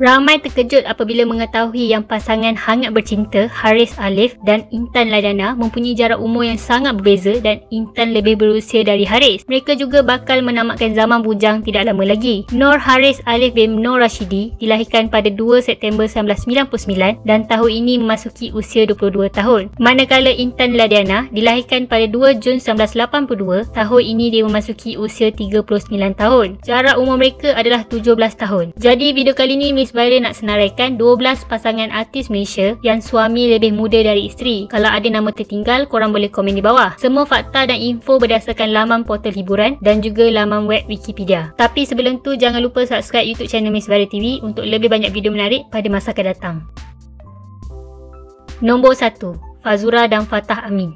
Ramai terkejut apabila mengetahui yang pasangan hangat bercinta Haris Alif dan Intan Ladana mempunyai jarak umur yang sangat berbeza dan Intan lebih berusia dari Haris. Mereka juga bakal menamatkan zaman bujang tidak lama lagi. Nur Haris Alif bin Nur Rashidi dilahirkan pada 2 September 1999 dan tahun ini memasuki usia 22 tahun. Manakala Intan Ladana dilahirkan pada 2 Jun 1982, tahun ini dia memasuki usia 39 tahun. Jarak umur mereka adalah 17 tahun. Jadi video kali ini Miss Baira nak senaraikan 12 pasangan artis Malaysia yang suami lebih muda dari isteri. Kalau ada nama tertinggal, korang boleh komen di bawah. Semua fakta dan info berdasarkan laman portal hiburan dan juga laman web Wikipedia. Tapi sebelum tu, jangan lupa subscribe YouTube channel Miss Baira TV untuk lebih banyak video menarik pada masa akan datang. Nombor 1. Fazura dan Fatah Amin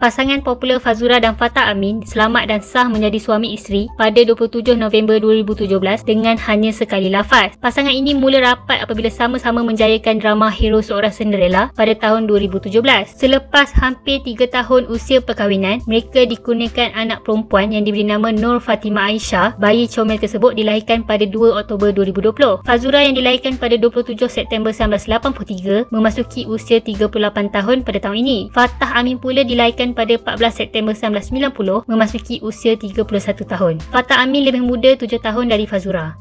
Pasangan popular Fazura dan Fatah Amin selamat dan sah menjadi suami isteri pada 27 November 2017 dengan hanya sekali lafaz. Pasangan ini mula rapat apabila sama-sama menjayakan drama Hero Seorang Cinderella pada tahun 2017. Selepas hampir 3 tahun usia perkahwinan, mereka dikurniakan anak perempuan yang diberi nama Nur Fatimah Aisyah. Bayi comel tersebut dilahirkan pada 2 Oktober 2020. Fazura yang dilahirkan pada 27 September 1983 memasuki usia 38 tahun pada tahun ini. Fatah Amin pula dilahirkan pada 14 September 1990 memasuki usia 31 tahun. Fatah Amin lebih muda 7 tahun dari Fazura.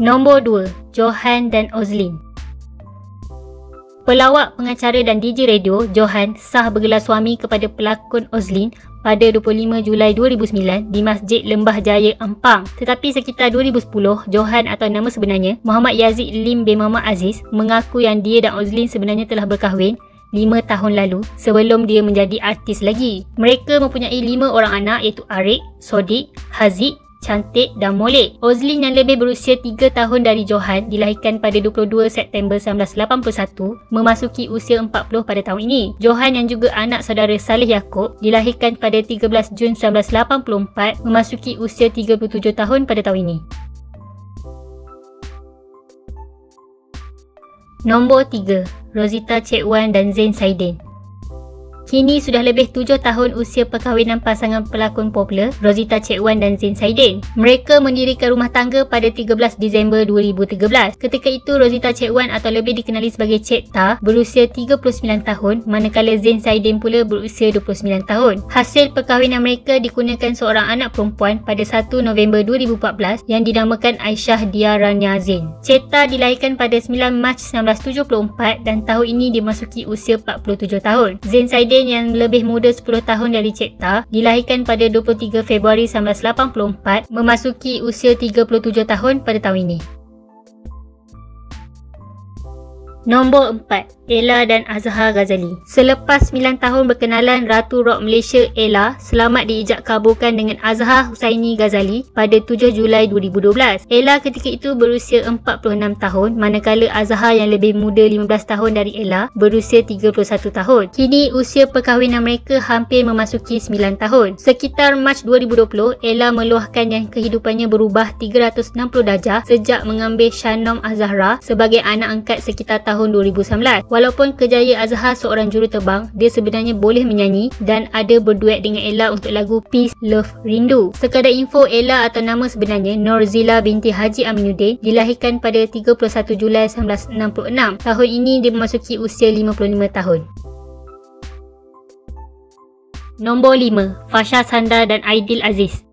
Nombor 2, Johan dan Ozlin. Pelawak, pengacara dan DJ radio Johan sah bergelar suami kepada pelakon Ozlin pada 25 Julai 2009 di Masjid Lembah Jaya Ampang. Tetapi sekitar 2010, Johan atau nama sebenarnya Muhammad Yazid Lim bin Muhammad Aziz mengaku yang dia dan Ozlin sebenarnya telah berkahwin 5 tahun lalu sebelum dia menjadi artis lagi. Mereka mempunyai 5 orang anak iaitu Arik, Sodik, Haziq, cantik dan molek. Ozlin yang lebih berusia 3 tahun dari Johan dilahirkan pada 22 September 1981 memasuki usia 40 pada tahun ini. Johan yang juga anak saudara Salih Yaakob dilahirkan pada 13 Jun 1984 memasuki usia 37 tahun pada tahun ini. Nombor 3. Rosita Cik Wan dan Zain Saidin Kini sudah lebih tujuh tahun usia perkahwinan pasangan pelakon popular Rosita Cik Wan dan Zain Saidin. Mereka mendirikan rumah tangga pada 13 Disember 2013. Ketika itu Rosita Cik Wan atau lebih dikenali sebagai Cik Ta berusia 39 tahun manakala Zain Saidin pula berusia 29 tahun. Hasil perkahwinan mereka dikurniakan seorang anak perempuan pada 1 November 2014 yang dinamakan Aisyah Dia Rania Zain. Cik Ta dilahirkan pada 9 Mac 1974 dan tahun ini dimasuki usia 47 tahun. Zain Saidin Hussein yang lebih muda 10 tahun dari Cik Ta dilahirkan pada 23 Februari 1984 memasuki usia 37 tahun pada tahun ini. Nombor 4. Ella dan Azhar Ghazali. Selepas 9 tahun berkenalan, Ratu Rock Malaysia Ella selamat diijak kaburkan dengan Azhar Husaini Ghazali pada 7 Julai 2012. Ella ketika itu berusia 46 tahun manakala Azhar yang lebih muda 15 tahun dari Ella berusia 31 tahun. Kini usia perkahwinan mereka hampir memasuki 9 tahun. Sekitar Mac 2020, Ella meluahkan yang kehidupannya berubah 360 darjah sejak mengambil Shanom Azhara sebagai anak angkat sekitar tahun 2019. Walaupun kejaya Azhar seorang juruterbang, dia sebenarnya boleh menyanyi dan ada berduet dengan Ella untuk lagu Peace, Love, Rindu. Sekadar info, Ella atau nama sebenarnya Norzila binti Haji Aminuddin dilahirkan pada 31 Julai 1966. Tahun ini dia memasuki usia 55 tahun. Nombor 5. Fasha Sanda dan Aidil Aziz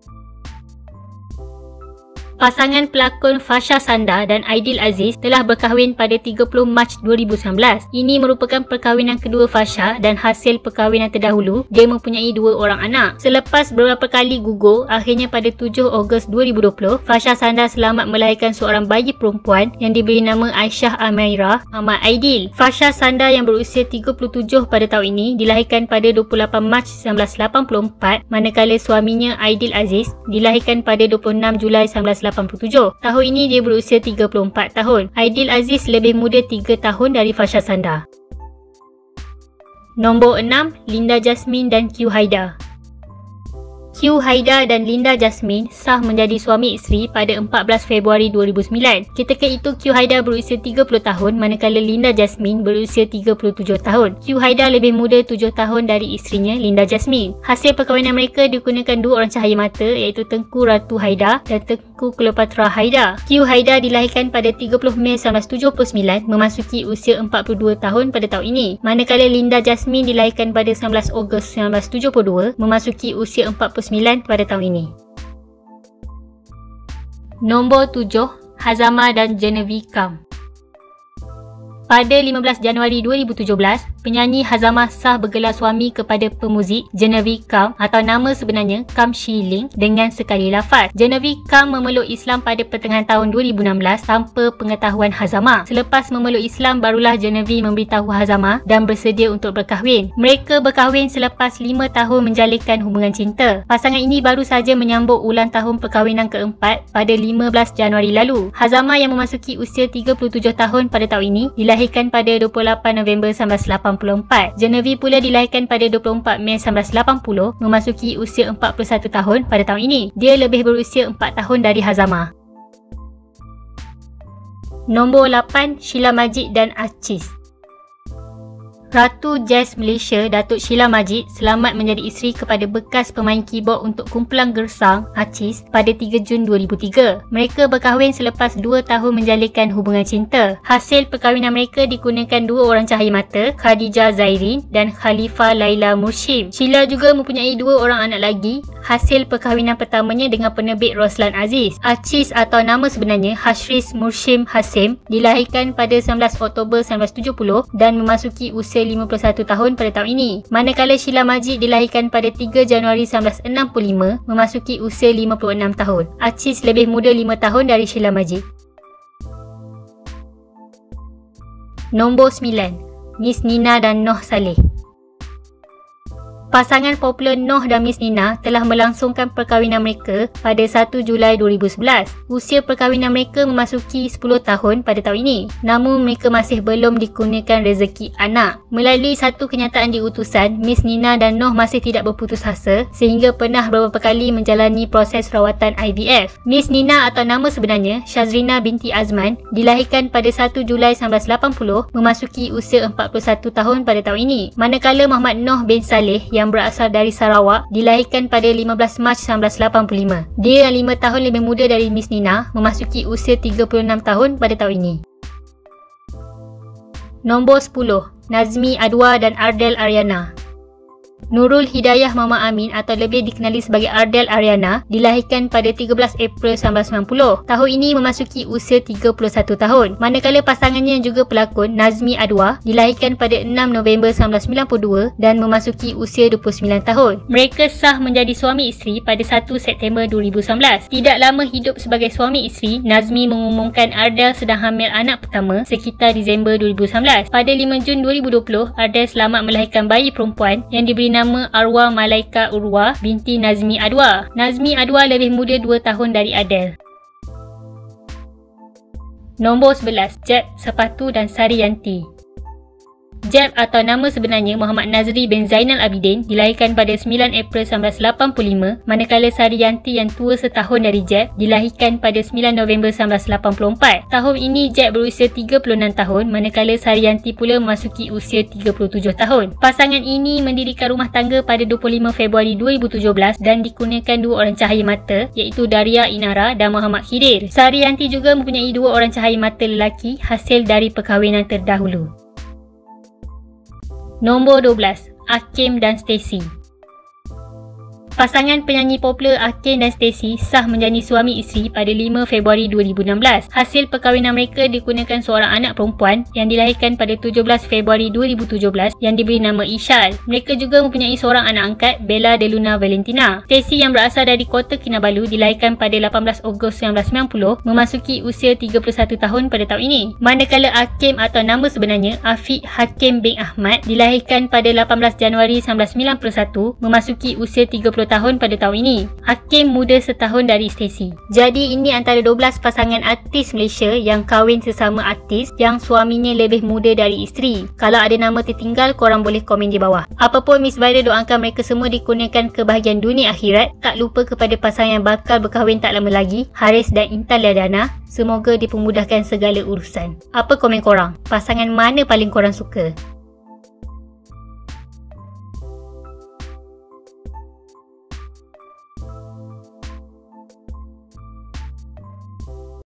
Pasangan pelakon Fasha Sanda dan Aidil Aziz telah berkahwin pada 30 Mac 2019. Ini merupakan perkahwinan kedua Fasha dan hasil perkahwinan terdahulu, dia mempunyai dua orang anak. Selepas beberapa kali gugur, akhirnya pada 7 Ogos 2020, Fasha Sanda selamat melahirkan seorang bayi perempuan yang diberi nama Aisyah Amaira Ahmad Aidil. Fasha Sanda yang berusia 37 pada tahun ini dilahirkan pada 28 Mac 1984 manakala suaminya Aidil Aziz dilahirkan pada 26 Julai 1980. 1987. Tahun ini dia berusia 34 tahun. Aidil Aziz lebih muda 3 tahun dari Fasha Sanda. Nombor 6, Linda Jasmine dan Q Haida. Q Haida dan Linda Jasmine sah menjadi suami isteri pada 14 Februari 2009. Ketika itu Q Haida berusia 30 tahun manakala Linda Jasmine berusia 37 tahun. Q Haida lebih muda 7 tahun dari isterinya Linda Jasmine. Hasil perkahwinan mereka digunakan dua orang cahaya mata iaitu Tengku Ratu Haida dan Tengku Cleopatra Haida. Q Haida dilahirkan pada 30 Mei 1979 memasuki usia 42 tahun pada tahun ini. Manakala Linda Jasmine dilahirkan pada 19 Ogos 1972 memasuki usia 49 pada tahun ini. Nombor 7. Hazama dan Genevieve Kam pada 15 Januari 2017, penyanyi Hazama sah bergelar suami kepada pemuzik Genevieve Kam atau nama sebenarnya Kam Shi Ling dengan sekali lafaz. Genevieve Kam memeluk Islam pada pertengahan tahun 2016 tanpa pengetahuan Hazama. Selepas memeluk Islam, barulah Genevieve memberitahu Hazama dan bersedia untuk berkahwin. Mereka berkahwin selepas 5 tahun menjalinkan hubungan cinta. Pasangan ini baru saja menyambut ulang tahun perkahwinan keempat pada 15 Januari lalu. Hazama yang memasuki usia 37 tahun pada tahun ini dilahirkan pada 28 November 1984. Genevieve pula dilahirkan pada 24 Mei 1980 memasuki usia 41 tahun pada tahun ini. Dia lebih berusia 4 tahun dari Hazama. Nombor 8 Sheila Majid dan Achis Ratu Jazz Malaysia Datuk Sheila Majid selamat menjadi isteri kepada bekas pemain keyboard untuk kumpulan gersang Achis pada 3 Jun 2003. Mereka berkahwin selepas 2 tahun menjalinkan hubungan cinta. Hasil perkahwinan mereka digunakan dua orang cahaya mata, Khadijah Zairin dan Khalifa Laila Murshim. Sheila juga mempunyai dua orang anak lagi, hasil perkahwinan pertamanya dengan penerbit Roslan Aziz. Achis atau nama sebenarnya Hashris Murshim Hasim dilahirkan pada 19 Oktober 1970 dan memasuki usia berusia 51 tahun pada tahun ini. Manakala Sheila Majid dilahirkan pada 3 Januari 1965 memasuki usia 56 tahun. Achis lebih muda 5 tahun dari Sheila Majid. Nombor 9. Miss Nina dan Noh Saleh Pasangan popular Noh dan Miss Nina telah melangsungkan perkahwinan mereka pada 1 Julai 2011. Usia perkahwinan mereka memasuki 10 tahun pada tahun ini. Namun mereka masih belum dikurniakan rezeki anak. Melalui satu kenyataan di utusan, Miss Nina dan Noh masih tidak berputus asa sehingga pernah beberapa kali menjalani proses rawatan IVF. Miss Nina atau nama sebenarnya Shazrina binti Azman dilahirkan pada 1 Julai 1980 memasuki usia 41 tahun pada tahun ini. Manakala Muhammad Noh bin Saleh yang berasal dari Sarawak dilahirkan pada 15 Mac 1985. Dia yang 5 tahun lebih muda dari Miss Nina memasuki usia 36 tahun pada tahun ini. Nombor 10. Nazmi Adwa dan Ardel Ariana Nurul Hidayah Mama Amin atau lebih dikenali sebagai Ardel Ariana dilahirkan pada 13 April 1990. Tahun ini memasuki usia 31 tahun. Manakala pasangannya juga pelakon Nazmi Adwa dilahirkan pada 6 November 1992 dan memasuki usia 29 tahun. Mereka sah menjadi suami isteri pada 1 September 2019. Tidak lama hidup sebagai suami isteri, Nazmi mengumumkan Ardel sedang hamil anak pertama sekitar Disember 2019. Pada 5 Jun 2020, Ardel selamat melahirkan bayi perempuan yang diberi nama Arwah Malaika Urwa binti Nazmi Adwa. Nazmi Adwa lebih muda 2 tahun dari Adel. Nombor 11, Jeb Sepatu dan Sari Yanti. Jeb atau nama sebenarnya Muhammad Nazri bin Zainal Abidin dilahirkan pada 9 April 1985 manakala Sariyanti yang tua setahun dari Jeb dilahirkan pada 9 November 1984. Tahun ini Jeb berusia 36 tahun manakala Sariyanti pula memasuki usia 37 tahun. Pasangan ini mendirikan rumah tangga pada 25 Februari 2017 dan dikurniakan dua orang cahaya mata iaitu Daria Inara dan Muhammad Khidir. Sariyanti juga mempunyai dua orang cahaya mata lelaki hasil dari perkahwinan terdahulu. Nombor 12. Akim dan Stacy Pasangan penyanyi popular Akin dan Stacy sah menjadi suami isteri pada 5 Februari 2016. Hasil perkahwinan mereka digunakan seorang anak perempuan yang dilahirkan pada 17 Februari 2017 yang diberi nama Ishal. Mereka juga mempunyai seorang anak angkat, Bella De Luna Valentina. Stacy yang berasal dari kota Kinabalu dilahirkan pada 18 Ogos 1990 memasuki usia 31 tahun pada tahun ini. Manakala Akim atau nama sebenarnya Afiq Hakim bin Ahmad dilahirkan pada 18 Januari 1991 memasuki usia 30 tahun pada tahun ini. Hakim muda setahun dari Stacey. Jadi ini antara 12 pasangan artis Malaysia yang kahwin sesama artis yang suaminya lebih muda dari isteri. Kalau ada nama tertinggal, korang boleh komen di bawah. Apapun Miss Viral doakan mereka semua dikurniakan kebahagiaan dunia akhirat. Tak lupa kepada pasangan yang bakal berkahwin tak lama lagi, Haris dan Intan Ladana. Semoga dipermudahkan segala urusan. Apa komen korang? Pasangan mana paling korang suka?